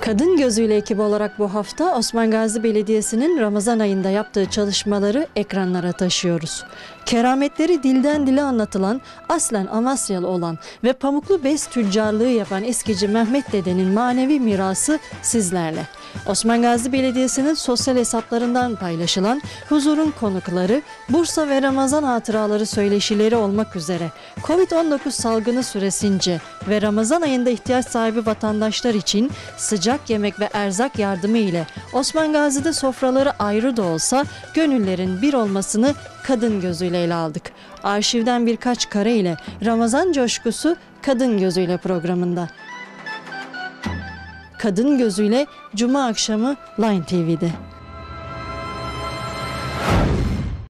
Kadın Gözüyle ekibi olarak bu hafta Osman Gazi Belediyesi'nin Ramazan ayında yaptığı çalışmaları ekranlara taşıyoruz. Kerametleri dilden dile anlatılan, aslen Amasyalı olan ve pamuklu bez tüccarlığı yapan eskici Mehmet Dede'nin manevi mirası sizlerle. Osman Gazi Belediyesi'nin sosyal hesaplarından paylaşılan huzurun konukları, Bursa ve Ramazan hatıraları söyleşileri olmak üzere Covid-19 salgını süresince ve Ramazan ayında ihtiyaç sahibi vatandaşlar için sıcak yemek ve erzak yardımı ile Osman Gazi'de sofraları ayrı da olsa gönüllerin bir olmasını kadın gözüyle ele aldık. Arşivden birkaç kare ile Ramazan coşkusu kadın gözüyle programında. Kadın gözüyle Cuma akşamı Line TV'de.